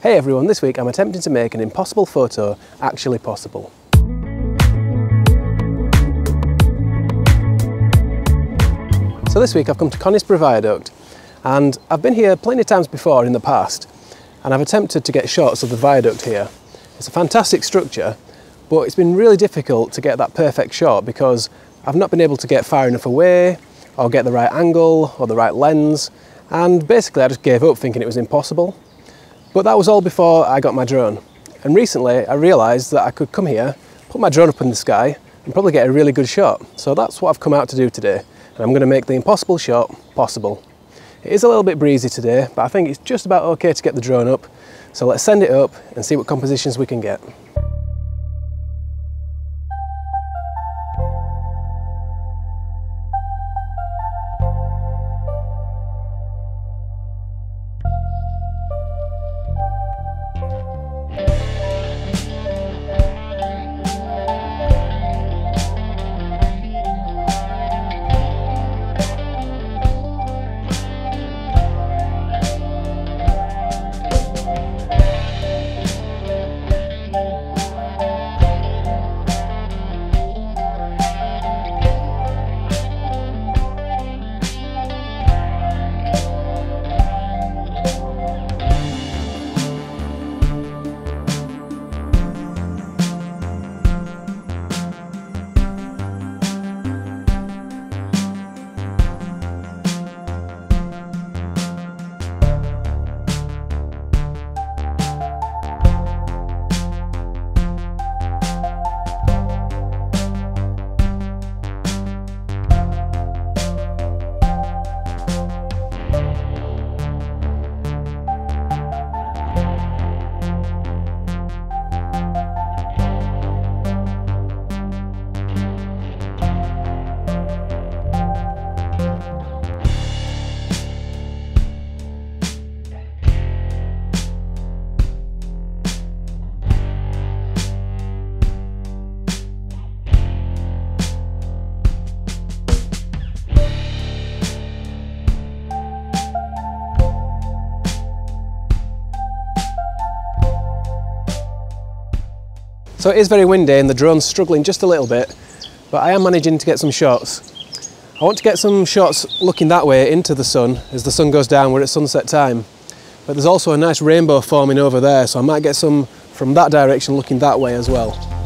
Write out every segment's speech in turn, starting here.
Hey everyone, this week I'm attempting to make an impossible photo actually possible. So this week I've come to Conisbrough Viaduct and I've been here plenty of times before in the past and I've attempted to get shots of the viaduct here. It's a fantastic structure but it's been really difficult to get that perfect shot because I've not been able to get far enough away or get the right angle or the right lens and basically I just gave up thinking it was impossible. But that was all before I got my drone. And recently I realised that I could come here, put my drone up in the sky and probably get a really good shot. So that's what I've come out to do today. And I'm going to make the impossible shot possible. It is a little bit breezy today, but I think it's just about okay to get the drone up. So let's send it up and see what compositions we can get. So it is very windy and the drone's struggling just a little bit, but I am managing to get some shots. I want to get some shots looking that way into the sun as the sun goes down, we're at sunset time. But there's also a nice rainbow forming over there, so I might get some from that direction looking that way as well.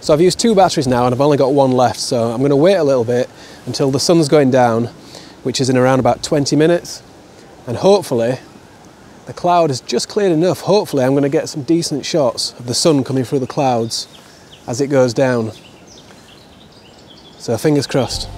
So I've used two batteries now and I've only got one left, so I'm going to wait a little bit until the sun's going down, which is in around about 20 minutes, and hopefully the cloud has just cleared enough. Hopefully I'm going to get some decent shots of the sun coming through the clouds as it goes down. So fingers crossed.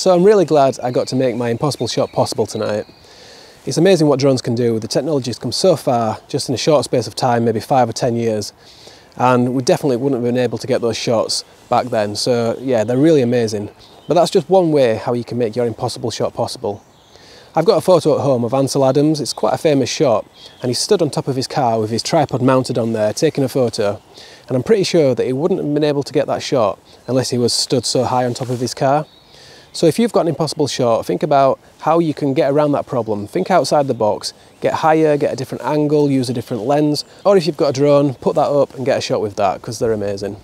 So I'm really glad I got to make my impossible shot possible tonight. It's amazing what drones can do. The technology has come so far just in a short space of time, maybe five or 10 years. And we definitely wouldn't have been able to get those shots back then. So yeah, they're really amazing. But that's just one way how you can make your impossible shot possible. I've got a photo at home of Ansel Adams. It's quite a famous shot. And he stood on top of his car with his tripod mounted on there, taking a photo. And I'm pretty sure that he wouldn't have been able to get that shot unless he was stood so high on top of his car. So if you've got an impossible shot, think about how you can get around that problem. Think outside the box, get higher, get a different angle, use a different lens, or if you've got a drone, put that up and get a shot with that because they're amazing.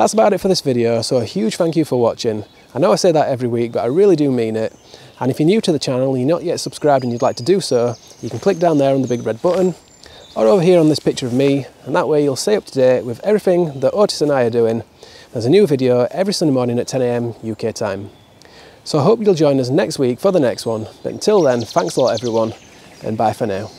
That's about it for this video, so a huge thank you for watching. I know I say that every week, but I really do mean it. And if you're new to the channel and you're not yet subscribed and you'd like to do so, you can click down there on the big red button, or over here on this picture of me, and that way you'll stay up to date with everything that Otis and I are doing. There's a new video every Sunday morning at 10am UK time. So I hope you'll join us next week for the next one, but until then, thanks a lot everyone, and bye for now.